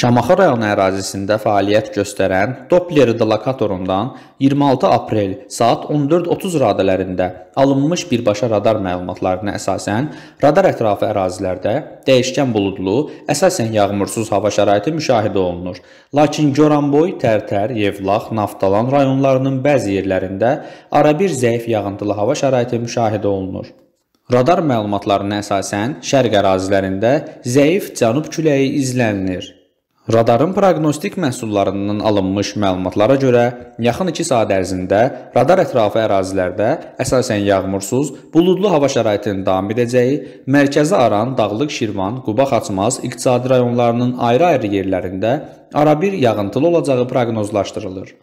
Şamaxı rayonu ərazisində fəaliyyət göstərən Doppler dolokatorundan 26 aprel saat 14:30 radələrində alınmış birbaşa radar məlumatlarına əsasən radar ətrafı ərazilərdə dəyişkən buludlu, əsasən yağmursuz hava şəraiti müşahidə olunur. Lakin Goranboy, Tərtər, Yevlax, Naftalan rayonlarının bəzi yerlərində arabir zəif yağıntılı hava şəraiti müşahidə olunur. Radar məlumatlarına əsasən şərq ərazilərində zəif cənub küləyi izlənilir. Radarın proqnostik məhsullarından alınmış məlumatlara görə, yaxın 2 saat ərzində radar ətrafı ərazilərdə əsasən yağmursuz, buludlu hava şəraitinin davam edəcəyi, mərkəzi Aran, Dağlıq Şirvan, Quba Xaçmaz iqtisadi rayonlarının ayrı-ayrı yerlərində arabir yağıntılı olacağı proqnozlaşdırılır.